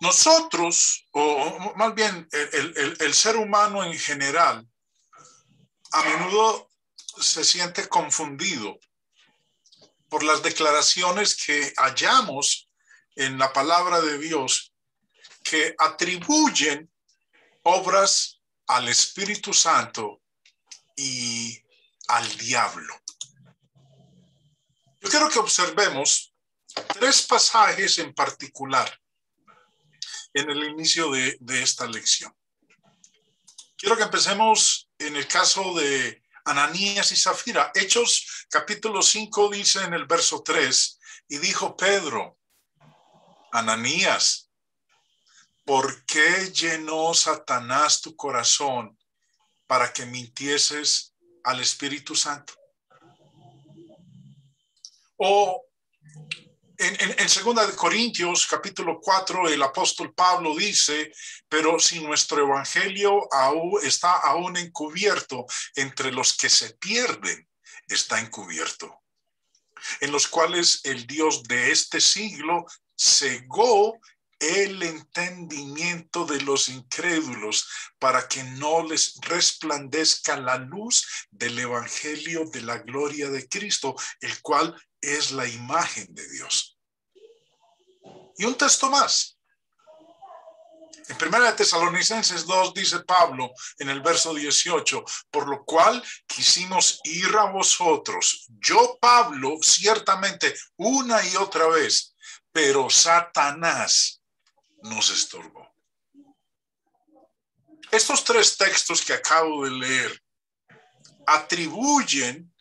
Nosotros, o más bien el, ser humano en general, a menudo se siente confundido por las declaraciones que hallamos en la palabra de Dios que atribuyen obras al Espíritu Santo y al diablo. Yo quiero que observemos tres pasajes en particular en el inicio de, esta lección. Quiero que empecemos en el caso de Ananías y Zafira. Hechos capítulo 5 dice en el verso 3, y dijo Pedro, Ananías, ¿por qué llenó Satanás tu corazón para que mintieses al Espíritu Santo? O en, segunda de Corintios capítulo 4 el apóstol Pablo dice, pero si nuestro evangelio aún está aún encubierto entre los que se pierden, está encubierto, en los cuales el Dios de este siglo cegó el entendimiento de los incrédulos para que no les resplandezca la luz del evangelio de la gloria de Cristo, el cual es la imagen de Dios. Y un texto más. En primera de Tesalonicenses 2 dice Pablo en el verso 18, por lo cual quisimos ir a vosotros, yo Pablo, ciertamente una y otra vez, pero Satanás nos estorbó. Estos tres textos que acabo de leer atribuyen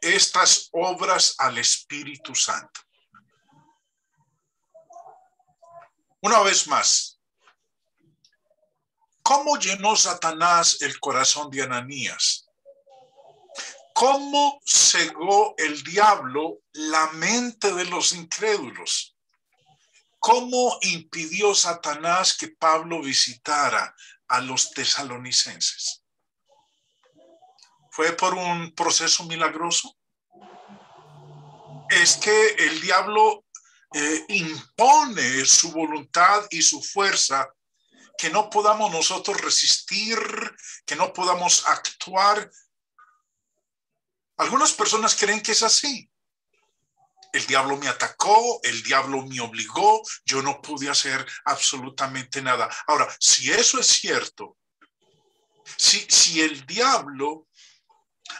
estas obras al Espíritu Santo. Una vez más, ¿cómo llenó Satanás el corazón de Ananías? ¿Cómo cegó el diablo la mente de los incrédulos? ¿Cómo impidió Satanás que Pablo visitara a los tesalonicenses? ¿Fue por un proceso milagroso? Es que el diablo eh, impone su voluntad y su fuerza que no podamos nosotros resistir, que no podamos actuar. Algunas personas creen que es así. El diablo me atacó, el diablo me obligó, yo no pude hacer absolutamente nada. Ahora, si eso es cierto, si, si el diablo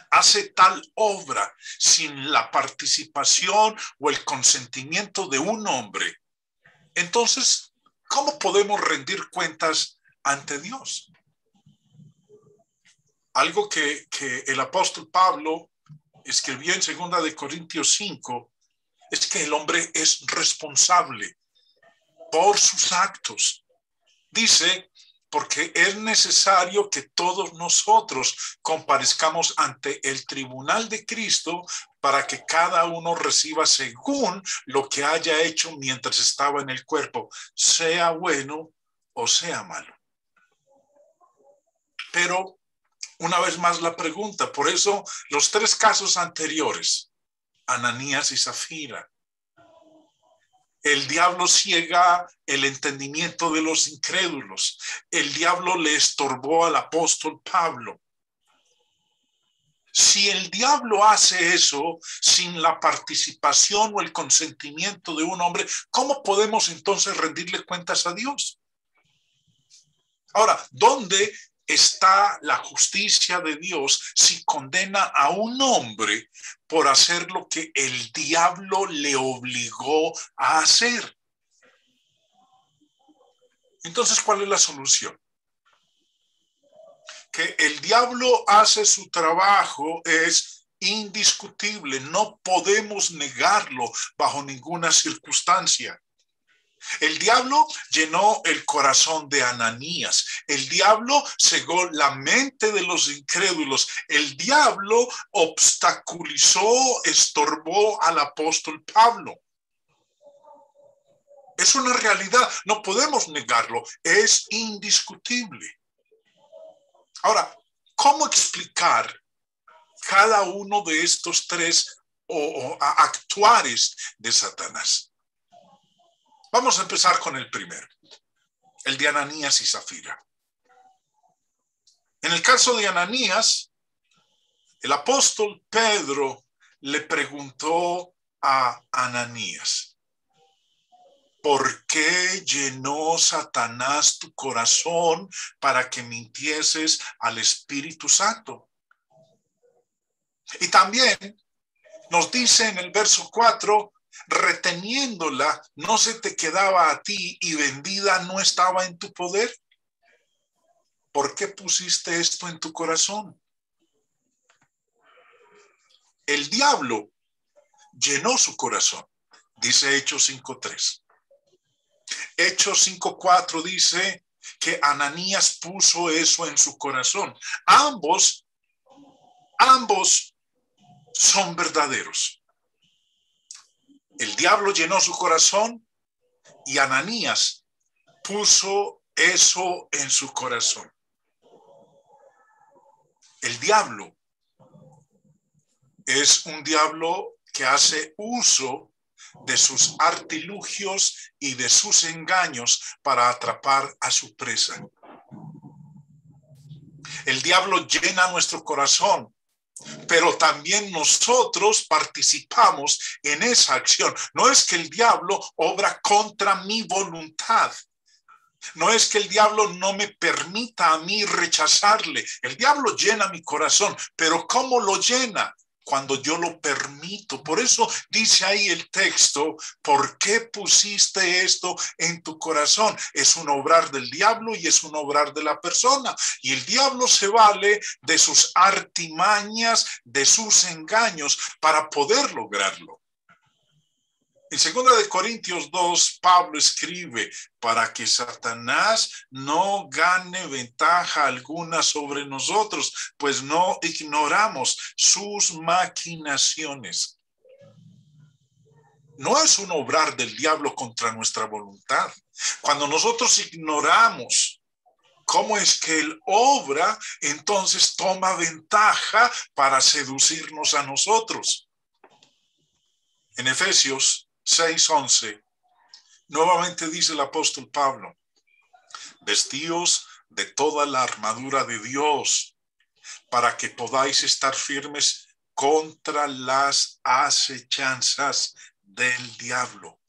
hace tal obra sin la participación o el consentimiento de un hombre, entonces, ¿cómo podemos rendir cuentas ante Dios? Algo que, el apóstol Pablo escribió en segunda de Corintios 5 es que el hombre es responsable por sus actos. Dice porque es necesario que todos nosotros comparezcamos ante el tribunal de Cristo para que cada uno reciba según lo que haya hecho mientras estaba en el cuerpo, sea bueno o sea malo. Pero una vez más la pregunta, por eso los tres casos anteriores, Ananías y Zafira, el diablo ciega el entendimiento de los incrédulos. El diablo le estorbó al apóstol Pablo. Si el diablo hace eso sin la participación o el consentimiento de un hombre, ¿cómo podemos entonces rendirle cuentas a Dios? Ahora, ¿dónde está la justicia de Dios si condena a un hombre por hacer lo que el diablo le obligó a hacer. Entonces, ¿cuál es la solución? Que el diablo hace su trabajo es indiscutible, no podemos negarlo bajo ninguna circunstancia. El diablo llenó el corazón de Ananías. El diablo cegó la mente de los incrédulos. El diablo obstaculizó, estorbó al apóstol Pablo. Es una realidad, no podemos negarlo, es indiscutible. Ahora, ¿cómo explicar cada uno de estos tres o, actuares de Satanás? Vamos a empezar con el primero. el de Ananías y Zafira. En el caso de Ananías, el apóstol Pedro le preguntó a Ananías, ¿por qué llenó Satanás tu corazón para que mintieses al Espíritu Santo? Y también nos dice en el verso 4, reteniéndola, no se te quedaba a ti y vendida no estaba en tu poder. ¿Por qué pusiste esto en tu corazón? El diablo llenó su corazón, dice Hechos 5.3. Hechos 5.4 dice que Ananías puso eso en su corazón. Ambos, ambos son verdaderos. El diablo llenó su corazón y Ananías puso eso en su corazón. El diablo es un diablo que hace uso de sus artilugios y de sus engaños para atrapar a su presa. El diablo llena nuestro corazón pero también nosotros participamos en esa acción. No es que el diablo obra contra mi voluntad. No es que el diablo no me permita a mí rechazarle. El diablo llena mi corazón, pero ¿cómo lo llena? Cuando yo lo permito. Por eso dice ahí el texto, ¿por qué pusiste esto en tu corazón? Es un obrar del diablo y es un obrar de la persona. Y el diablo se vale de sus artimañas, de sus engaños para poder lograrlo. En 2 de Corintios 2, Pablo escribe, para que Satanás no gane ventaja alguna sobre nosotros, pues no ignoramos sus maquinaciones. No es un obrar del diablo contra nuestra voluntad. Cuando nosotros ignoramos cómo es que él obra, entonces toma ventaja para seducirnos a nosotros. En Efesios 6:11, nuevamente dice el apóstol Pablo, vestíos de toda la armadura de Dios para que podáis estar firmes contra las acechanzas del diablo.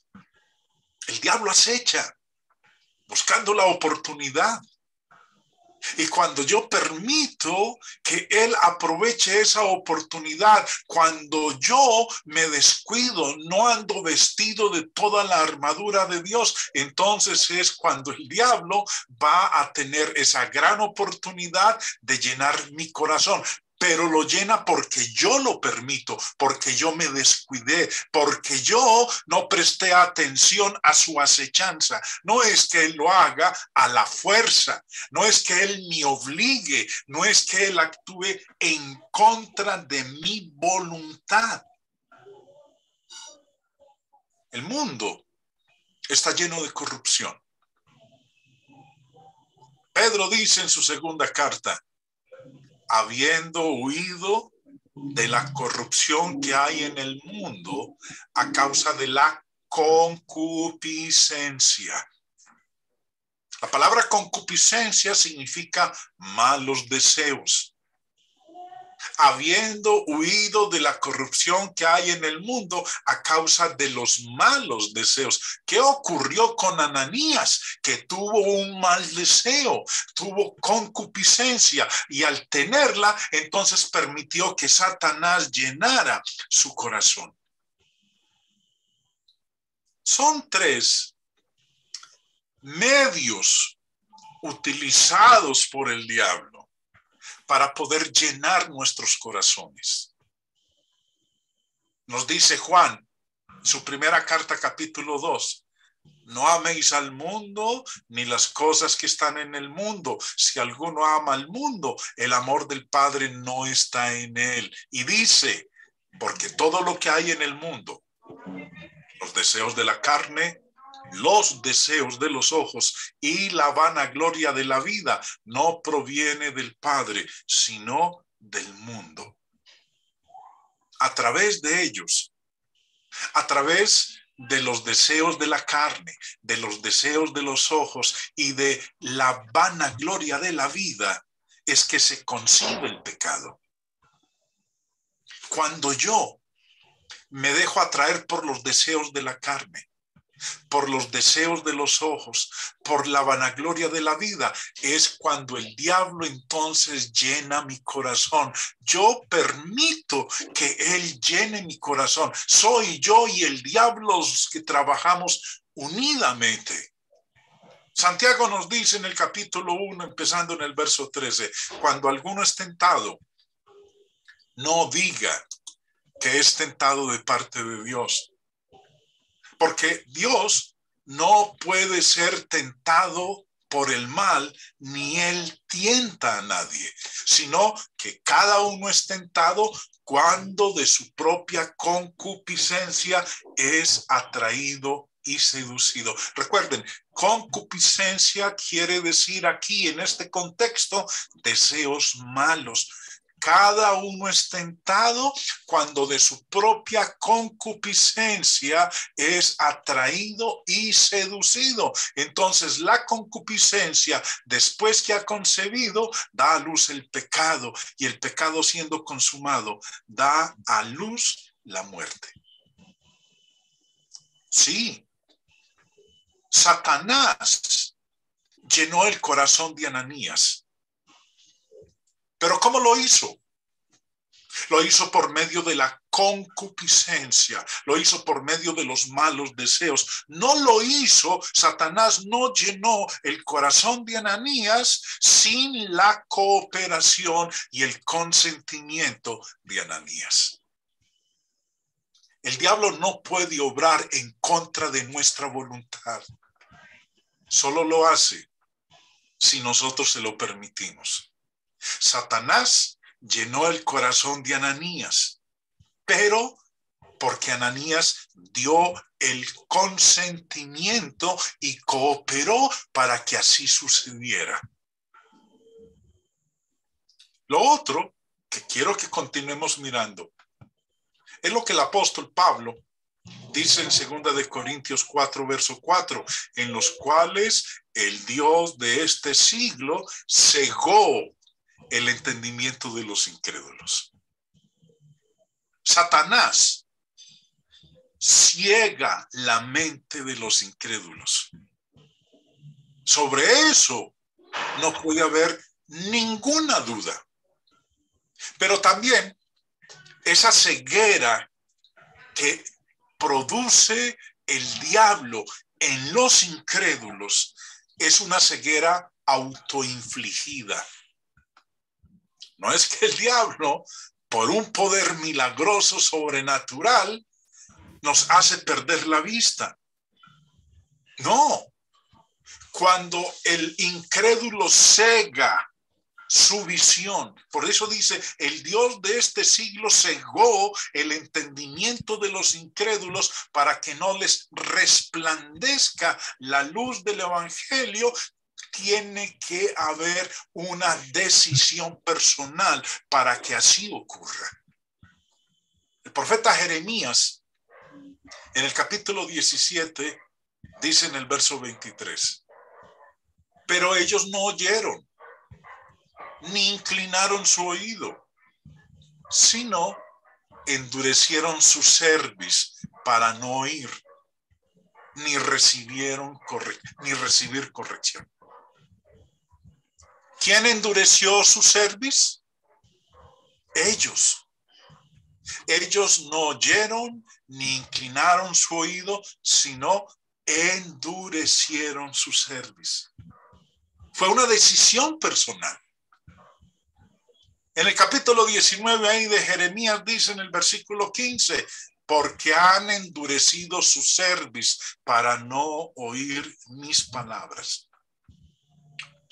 El diablo acecha buscando la oportunidad y cuando yo permito que Él aproveche esa oportunidad, cuando yo me descuido, no ando vestido de toda la armadura de Dios, entonces es cuando el diablo va a tener esa gran oportunidad de llenar mi corazón pero lo llena porque yo lo permito, porque yo me descuidé, porque yo no presté atención a su acechanza. No es que él lo haga a la fuerza, no es que él me obligue, no es que él actúe en contra de mi voluntad. El mundo está lleno de corrupción. Pedro dice en su segunda carta, habiendo huido de la corrupción que hay en el mundo a causa de la concupiscencia. La palabra concupiscencia significa malos deseos habiendo huido de la corrupción que hay en el mundo a causa de los malos deseos. ¿Qué ocurrió con Ananías? Que tuvo un mal deseo, tuvo concupiscencia y al tenerla, entonces permitió que Satanás llenara su corazón. Son tres medios utilizados por el diablo para poder llenar nuestros corazones. Nos dice Juan, su primera carta capítulo 2, no améis al mundo ni las cosas que están en el mundo. Si alguno ama al mundo, el amor del Padre no está en él. Y dice, porque todo lo que hay en el mundo, los deseos de la carne, los deseos de los ojos y la vanagloria de la vida no proviene del Padre, sino del mundo. A través de ellos, a través de los deseos de la carne, de los deseos de los ojos y de la vanagloria de la vida es que se concibe el pecado. Cuando yo me dejo atraer por los deseos de la carne, por los deseos de los ojos, por la vanagloria de la vida, es cuando el diablo entonces llena mi corazón. Yo permito que él llene mi corazón. Soy yo y el diablo los que trabajamos unidamente. Santiago nos dice en el capítulo 1, empezando en el verso 13, cuando alguno es tentado, no diga que es tentado de parte de Dios porque Dios no puede ser tentado por el mal, ni él tienta a nadie, sino que cada uno es tentado cuando de su propia concupiscencia es atraído y seducido. Recuerden, concupiscencia quiere decir aquí en este contexto deseos malos, cada uno es tentado cuando de su propia concupiscencia es atraído y seducido. Entonces la concupiscencia, después que ha concebido, da a luz el pecado y el pecado siendo consumado, da a luz la muerte. Sí, Satanás llenó el corazón de Ananías pero ¿cómo lo hizo? Lo hizo por medio de la concupiscencia, lo hizo por medio de los malos deseos. No lo hizo, Satanás no llenó el corazón de Ananías sin la cooperación y el consentimiento de Ananías. El diablo no puede obrar en contra de nuestra voluntad. Solo lo hace si nosotros se lo permitimos. Satanás llenó el corazón de Ananías, pero porque Ananías dio el consentimiento y cooperó para que así sucediera. Lo otro que quiero que continuemos mirando es lo que el apóstol Pablo dice en segunda de Corintios 4 verso 4, en los cuales el Dios de este siglo cegó el entendimiento de los incrédulos. Satanás ciega la mente de los incrédulos. Sobre eso no puede haber ninguna duda. Pero también esa ceguera que produce el diablo en los incrédulos es una ceguera autoinfligida. No es que el diablo, por un poder milagroso, sobrenatural, nos hace perder la vista. No. Cuando el incrédulo cega su visión. Por eso dice, el Dios de este siglo cegó el entendimiento de los incrédulos para que no les resplandezca la luz del Evangelio tiene que haber una decisión personal para que así ocurra. El profeta Jeremías, en el capítulo 17, dice en el verso 23, pero ellos no oyeron, ni inclinaron su oído, sino endurecieron su cerviz para no oír, ni recibieron ni recibir corrección. ¿Quién endureció su cerviz? Ellos. Ellos no oyeron ni inclinaron su oído, sino endurecieron su cerviz. Fue una decisión personal. En el capítulo 19 ahí de Jeremías dice en el versículo 15, porque han endurecido su cerviz para no oír mis palabras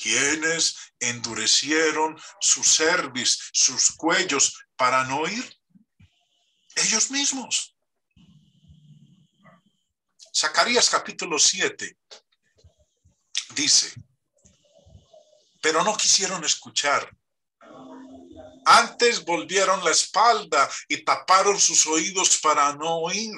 quienes endurecieron su cerviz, sus cuellos para no ir? Ellos mismos. Zacarías capítulo 7 dice, pero no quisieron escuchar. Antes volvieron la espalda y taparon sus oídos para no oír.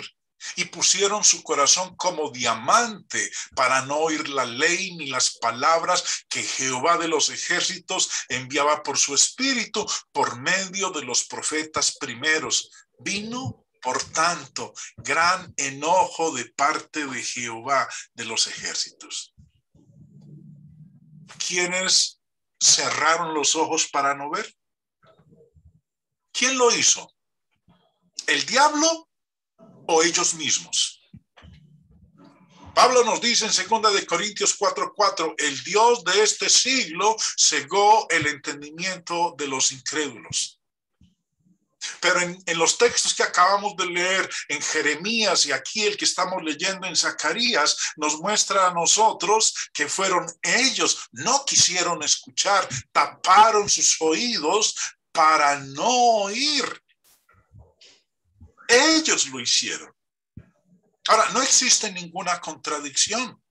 Y pusieron su corazón como diamante para no oír la ley ni las palabras que Jehová de los ejércitos enviaba por su espíritu por medio de los profetas primeros. Vino, por tanto, gran enojo de parte de Jehová de los ejércitos. ¿Quiénes cerraron los ojos para no ver? ¿Quién lo hizo? ¿El diablo o ellos mismos. Pablo nos dice en segunda de Corintios 4:4, el Dios de este siglo cegó el entendimiento de los incrédulos. Pero en, en, los textos que acabamos de leer en Jeremías y aquí el que estamos leyendo en Zacarías nos muestra a nosotros que fueron ellos, no quisieron escuchar, taparon sus oídos para no oír ellos lo hicieron. Ahora, no existe ninguna contradicción.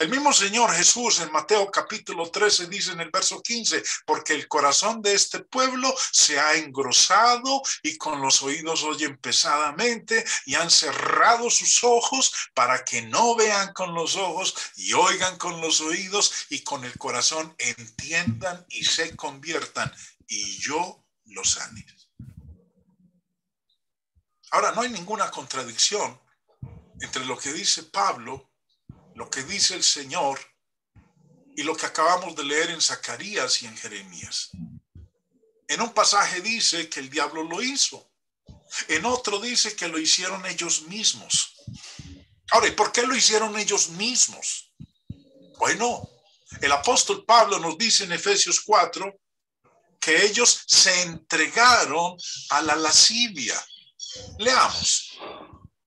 El mismo Señor Jesús en Mateo capítulo 13 dice en el verso 15, porque el corazón de este pueblo se ha engrosado y con los oídos oyen pesadamente y han cerrado sus ojos para que no vean con los ojos y oigan con los oídos y con el corazón entiendan y se conviertan y yo los sane. Ahora, no hay ninguna contradicción entre lo que dice Pablo, lo que dice el Señor y lo que acabamos de leer en Zacarías y en Jeremías. En un pasaje dice que el diablo lo hizo. En otro dice que lo hicieron ellos mismos. Ahora, ¿y por qué lo hicieron ellos mismos? Bueno, el apóstol Pablo nos dice en Efesios 4 que ellos se entregaron a la lascivia. Leamos.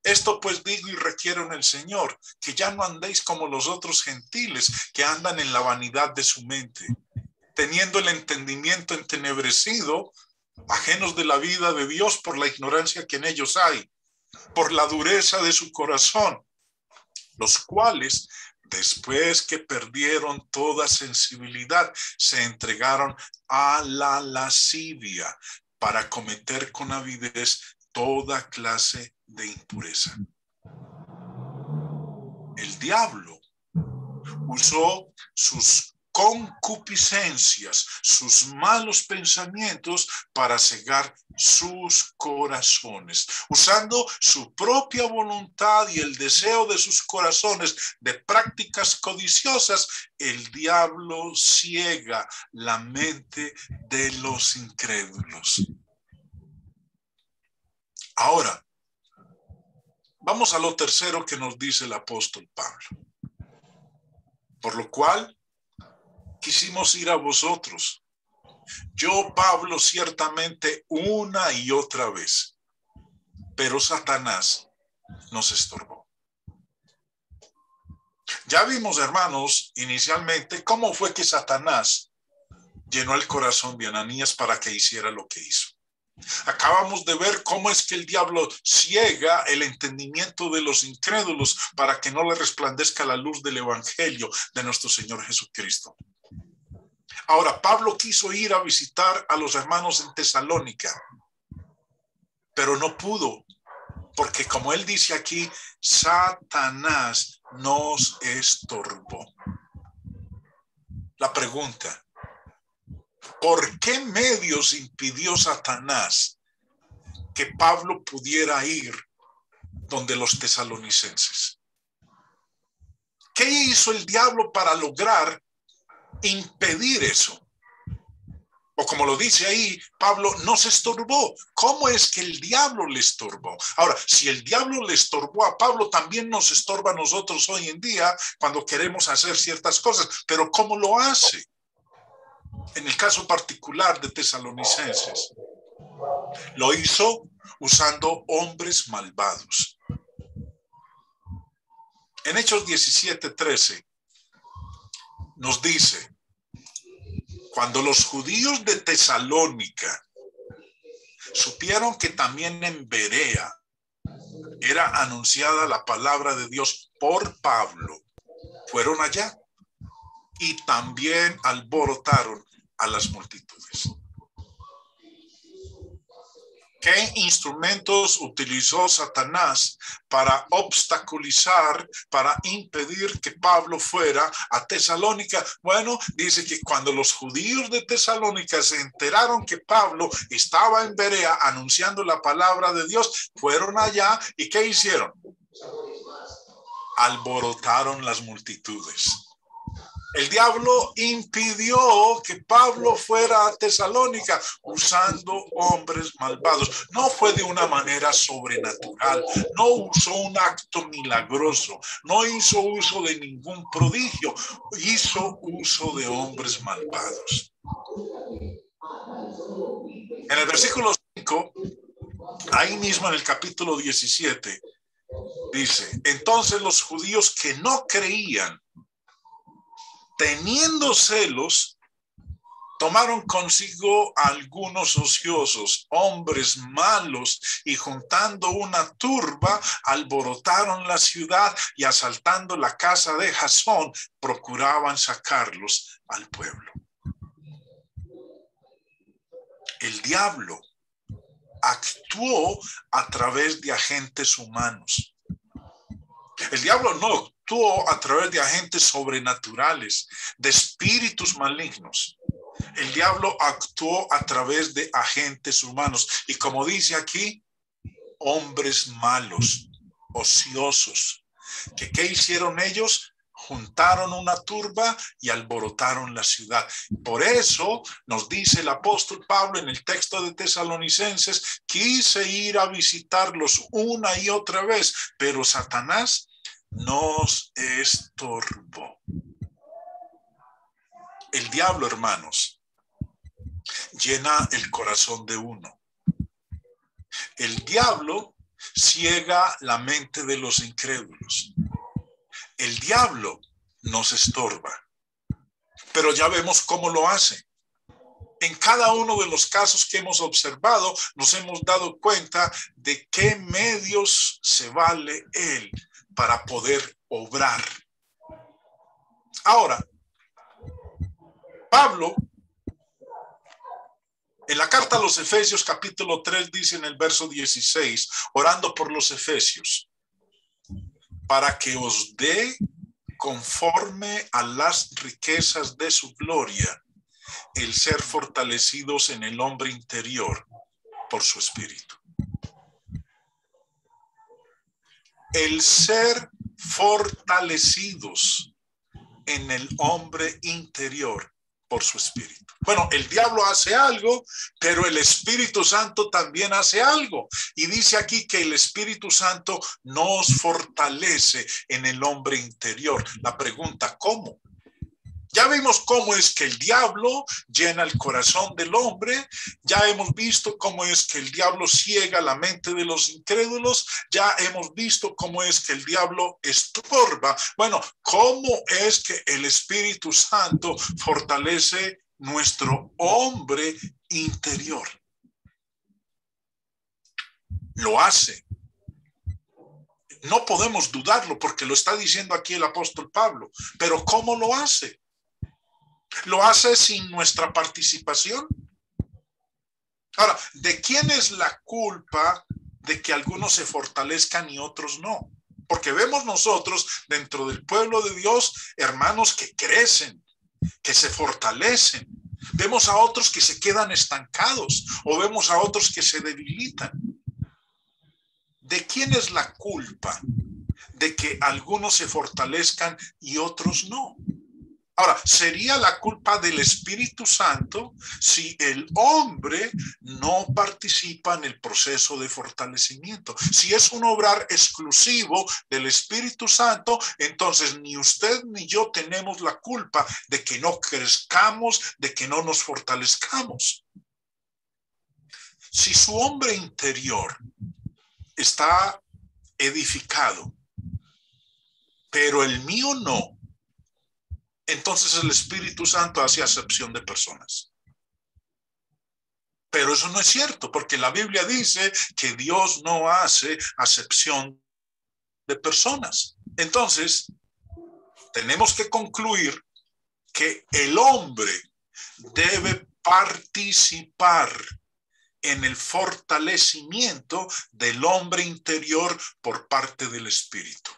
Esto pues digo y requiero en el Señor, que ya no andéis como los otros gentiles que andan en la vanidad de su mente, teniendo el entendimiento entenebrecido, ajenos de la vida de Dios por la ignorancia que en ellos hay, por la dureza de su corazón, los cuales después que perdieron toda sensibilidad, se entregaron a la lascivia para cometer con avidez toda clase de impureza. El diablo usó sus concupiscencias, sus malos pensamientos para cegar sus corazones, usando su propia voluntad y el deseo de sus corazones de prácticas codiciosas, el diablo ciega la mente de los incrédulos. Ahora, vamos a lo tercero que nos dice el apóstol Pablo. Por lo cual, quisimos ir a vosotros. Yo, Pablo, ciertamente una y otra vez, pero Satanás nos estorbó. Ya vimos, hermanos, inicialmente cómo fue que Satanás llenó el corazón de Ananías para que hiciera lo que hizo. Acabamos de ver cómo es que el diablo ciega el entendimiento de los incrédulos para que no le resplandezca la luz del Evangelio de nuestro Señor Jesucristo. Ahora, Pablo quiso ir a visitar a los hermanos en Tesalónica, pero no pudo, porque como él dice aquí, Satanás nos estorbó. La pregunta, ¿Por qué medios impidió Satanás que Pablo pudiera ir donde los tesalonicenses? ¿Qué hizo el diablo para lograr impedir eso? O como lo dice ahí, Pablo no se estorbó. ¿Cómo es que el diablo le estorbó? Ahora, si el diablo le estorbó a Pablo, también nos estorba a nosotros hoy en día cuando queremos hacer ciertas cosas. Pero ¿cómo lo hace? En el caso particular de tesalonicenses, lo hizo usando hombres malvados. En Hechos 17:13 nos dice, cuando los judíos de Tesalónica supieron que también en Berea era anunciada la palabra de Dios por Pablo, fueron allá y también alborotaron a las multitudes. ¿Qué instrumentos utilizó Satanás para obstaculizar, para impedir que Pablo fuera a Tesalónica? Bueno, dice que cuando los judíos de Tesalónica se enteraron que Pablo estaba en Berea anunciando la palabra de Dios, fueron allá y ¿qué hicieron? Alborotaron las multitudes el diablo impidió que Pablo fuera a Tesalónica usando hombres malvados. No fue de una manera sobrenatural, no usó un acto milagroso, no hizo uso de ningún prodigio, hizo uso de hombres malvados. En el versículo 5, ahí mismo en el capítulo 17, dice, entonces los judíos que no creían teniendo celos, tomaron consigo algunos ociosos, hombres malos, y juntando una turba, alborotaron la ciudad y asaltando la casa de Jasón, procuraban sacarlos al pueblo. El diablo actuó a través de agentes humanos. El diablo no actuó a través de agentes sobrenaturales, de espíritus malignos. El diablo actuó a través de agentes humanos. Y como dice aquí, hombres malos, ociosos. ¿Que, ¿Qué hicieron ellos? juntaron una turba y alborotaron la ciudad. Por eso nos dice el apóstol Pablo en el texto de Tesalonicenses, quise ir a visitarlos una y otra vez, pero Satanás nos estorbó. El diablo, hermanos, llena el corazón de uno. El diablo ciega la mente de los incrédulos. El diablo nos estorba. Pero ya vemos cómo lo hace. En cada uno de los casos que hemos observado, nos hemos dado cuenta de qué medios se vale él para poder obrar. Ahora, Pablo, en la carta a los Efesios capítulo 3 dice en el verso 16, orando por los Efesios, para que os dé conforme a las riquezas de su gloria el ser fortalecidos en el hombre interior por su espíritu. El ser fortalecidos en el hombre interior por su espíritu. Bueno, el diablo hace algo, pero el Espíritu Santo también hace algo. Y dice aquí que el Espíritu Santo nos fortalece en el hombre interior. La pregunta, ¿cómo? Ya vimos cómo es que el diablo llena el corazón del hombre, ya hemos visto cómo es que el diablo ciega la mente de los incrédulos, ya hemos visto cómo es que el diablo estorba. Bueno, cómo es que el Espíritu Santo fortalece nuestro hombre interior. Lo hace. No podemos dudarlo porque lo está diciendo aquí el apóstol Pablo, pero ¿cómo lo hace? ¿Lo hace sin nuestra participación? Ahora, ¿de quién es la culpa de que algunos se fortalezcan y otros no? Porque vemos nosotros dentro del pueblo de Dios hermanos que crecen, que se fortalecen. Vemos a otros que se quedan estancados o vemos a otros que se debilitan. ¿De quién es la culpa de que algunos se fortalezcan y otros no? Ahora, sería la culpa del Espíritu Santo si el hombre no participa en el proceso de fortalecimiento. Si es un obrar exclusivo del Espíritu Santo, entonces ni usted ni yo tenemos la culpa de que no crezcamos, de que no nos fortalezcamos. Si su hombre interior está edificado, pero el mío no, entonces el Espíritu Santo hace acepción de personas. Pero eso no es cierto, porque la Biblia dice que Dios no hace acepción de personas. Entonces, tenemos que concluir que el hombre debe participar en el fortalecimiento del hombre interior por parte del Espíritu.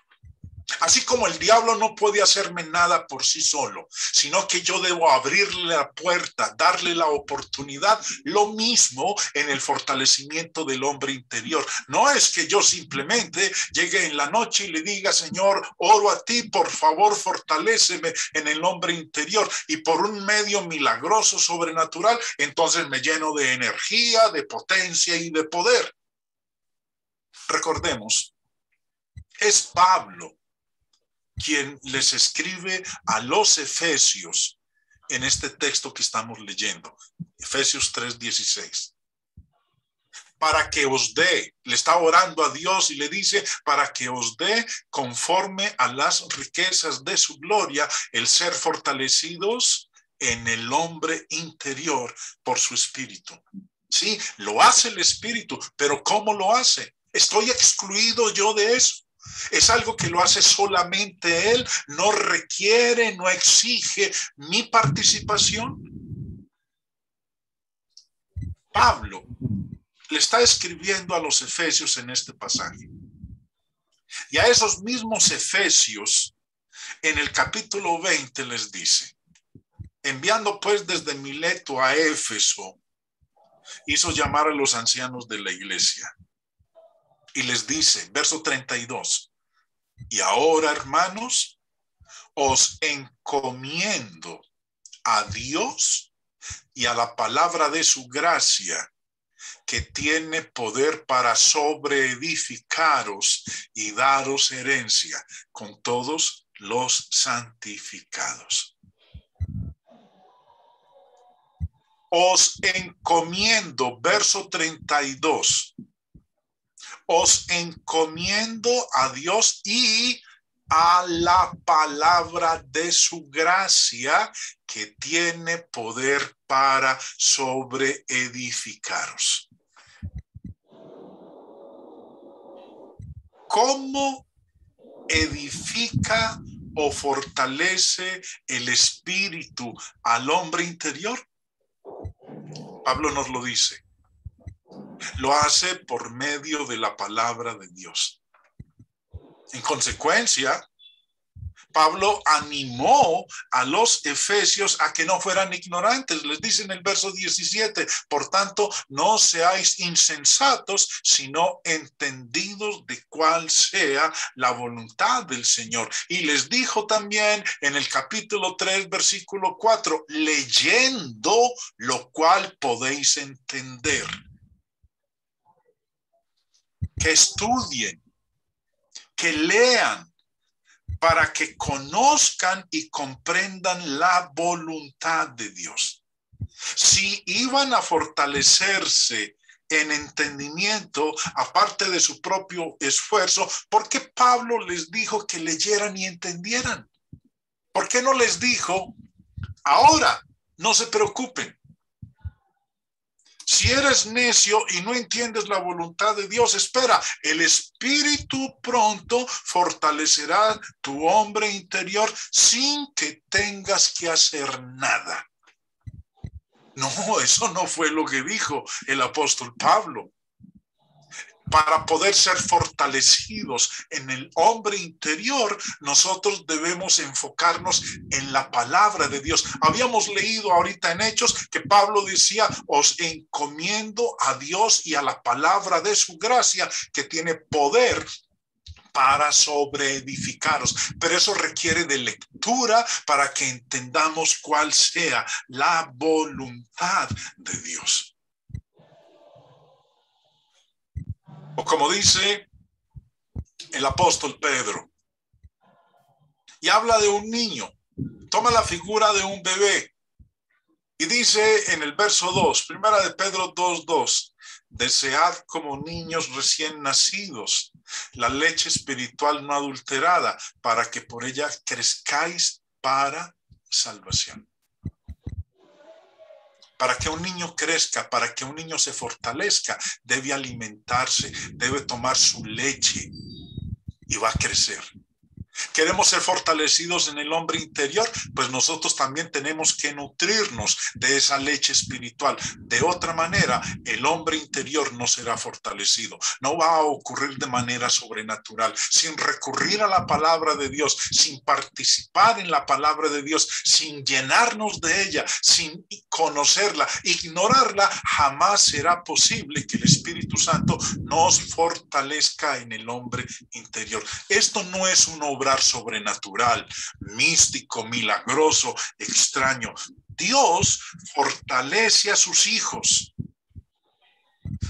Así como el diablo no puede hacerme nada por sí solo, sino que yo debo abrirle la puerta, darle la oportunidad, lo mismo en el fortalecimiento del hombre interior. No es que yo simplemente llegue en la noche y le diga, Señor, oro a ti, por favor, fortaléceme en el hombre interior y por un medio milagroso, sobrenatural, entonces me lleno de energía, de potencia y de poder. Recordemos, es Pablo quien les escribe a los efesios en este texto que estamos leyendo, Efesios 3:16. Para que os dé, le está orando a Dios y le dice, para que os dé conforme a las riquezas de su gloria, el ser fortalecidos en el hombre interior por su espíritu. Sí, lo hace el espíritu, pero ¿cómo lo hace? ¿Estoy excluido yo de eso? Es algo que lo hace solamente Él, no requiere, no exige mi participación. Pablo le está escribiendo a los efesios en este pasaje. Y a esos mismos efesios, en el capítulo 20 les dice, enviando pues desde Mileto a Éfeso, hizo llamar a los ancianos de la iglesia y les dice, verso 32, y ahora hermanos, os encomiendo a Dios y a la palabra de su gracia, que tiene poder para sobreedificaros y daros herencia con todos los santificados. Os encomiendo, verso 32, os encomiendo a Dios y a la palabra de su gracia que tiene poder para sobreedificaros. ¿Cómo edifica o fortalece el espíritu al hombre interior? Pablo nos lo dice. Lo hace por medio de la palabra de Dios. En consecuencia, Pablo animó a los efesios a que no fueran ignorantes. Les dice en el verso 17, por tanto, no seáis insensatos, sino entendidos de cuál sea la voluntad del Señor. Y les dijo también en el capítulo 3, versículo 4, leyendo lo cual podéis entender que estudien, que lean, para que conozcan y comprendan la voluntad de Dios. Si iban a fortalecerse en entendimiento, aparte de su propio esfuerzo, ¿por qué Pablo les dijo que leyeran y entendieran? ¿Por qué no les dijo, ahora, no se preocupen, si eres necio y no entiendes la voluntad de Dios, espera, el Espíritu pronto fortalecerá tu hombre interior sin que tengas que hacer nada. No, eso no fue lo que dijo el apóstol Pablo para poder ser fortalecidos en el hombre interior, nosotros debemos enfocarnos en la palabra de Dios. Habíamos leído ahorita en Hechos que Pablo decía, os encomiendo a Dios y a la palabra de su gracia que tiene poder para sobreedificaros. Pero eso requiere de lectura para que entendamos cuál sea la voluntad de Dios. O como dice el apóstol Pedro, y habla de un niño, toma la figura de un bebé y dice en el verso 2, primera de Pedro 2, 2, desead como niños recién nacidos la leche espiritual no adulterada para que por ella crezcáis para salvación para que un niño crezca, para que un niño se fortalezca, debe alimentarse, debe tomar su leche y va a crecer. Queremos ser fortalecidos en el hombre interior, pues nosotros también tenemos que nutrirnos de esa leche espiritual. De otra manera, el hombre interior no será fortalecido. No va a ocurrir de manera sobrenatural, sin recurrir a la palabra de Dios, sin participar en la palabra de Dios, sin llenarnos de ella, sin conocerla, ignorarla, jamás será posible que el Espíritu Santo nos fortalezca en el hombre interior. Esto no es un obra sobrenatural, místico, milagroso, extraño. Dios fortalece a sus hijos.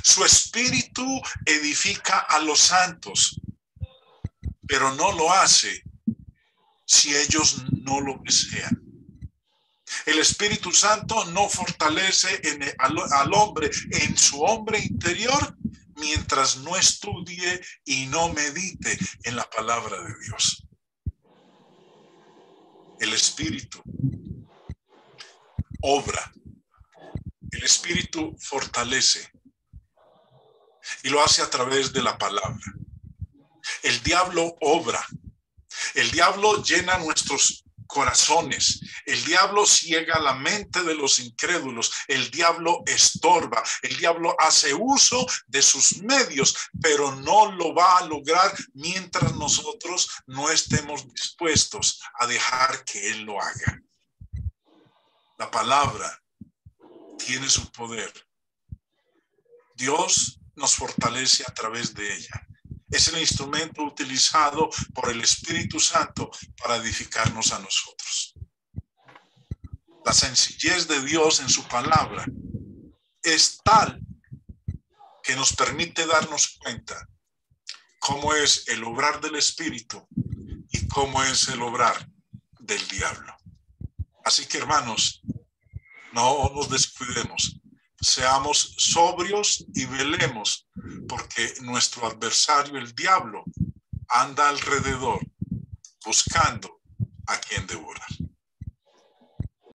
Su espíritu edifica a los santos, pero no lo hace si ellos no lo desean. El Espíritu Santo no fortalece en al, hombre en su hombre interior mientras no estudie y no medite en la palabra de Dios el Espíritu obra, el Espíritu fortalece. Y lo hace a través de la palabra. El diablo obra, el diablo llena nuestros corazones. El diablo ciega la mente de los incrédulos, el diablo estorba, el diablo hace uso de sus medios, pero no lo va a lograr mientras nosotros no estemos dispuestos a dejar que él lo haga. La palabra tiene su poder. Dios nos fortalece a través de ella es el instrumento utilizado por el Espíritu Santo para edificarnos a nosotros. La sencillez de Dios en su palabra es tal que nos permite darnos cuenta cómo es el obrar del Espíritu y cómo es el obrar del diablo. Así que hermanos, no nos descuidemos, seamos sobrios y velemos, porque nuestro adversario, el diablo, anda alrededor buscando a quien devorar.